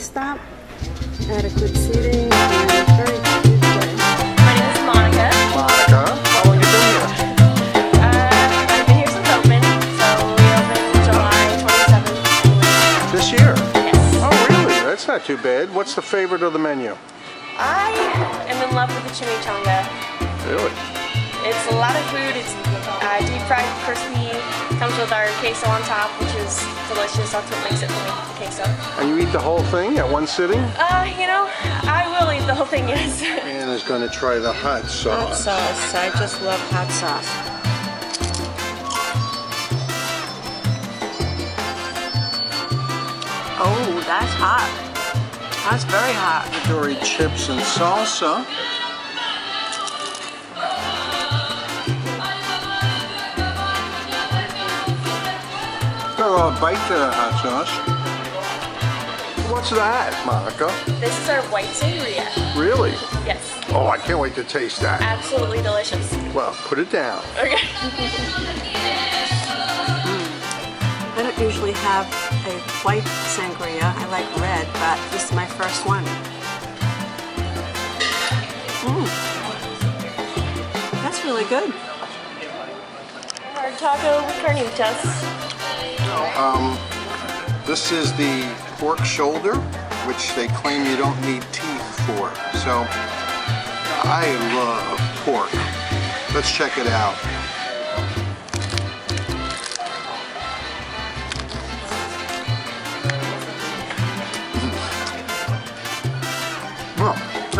stop, adequate seating, and very cute place. My name is Monica. Monica, how long you been here? Uh, I've been here since open, so we opened July 27th. This year? Yes. Oh, really? That's not too bad. What's the favorite of the menu? I am in love with the chimichanga. Really? It's a lot of food. It's uh, deep fried, crispy. Comes with our queso on top, which is delicious. That's what makes it for me, the queso. And you eat the whole thing at one sitting? Uh, you know, I will eat the whole thing, yes. Anna's going to try the hot sauce. Hot sauce. I just love hot sauce. Oh, that's hot. That's very hot. Dory chips and salsa. Got a bite to hot sauce. What's that, Monica? this is our white sangria. Really? Yes. Oh, I can't wait to taste that. Absolutely delicious. Well, put it down. Okay. I don't usually have a white sangria. I like red, but this is my first one. Mm. That's really good. Our taco with Um, this is the pork shoulder, which they claim you don't need teeth for. So, I love pork. Let's check it out.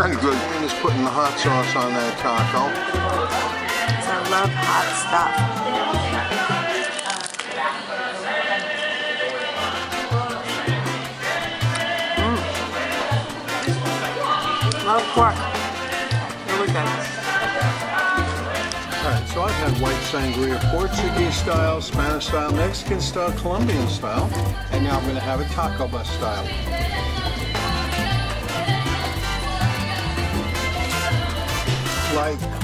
Very good. And is putting the hot sauce on that taco. I love hot stuff. Love pork. Really good. All right, so I've had white sangria, Portuguese style, Spanish style, Mexican style, Colombian style, and now I'm going to have a taco bus style. Like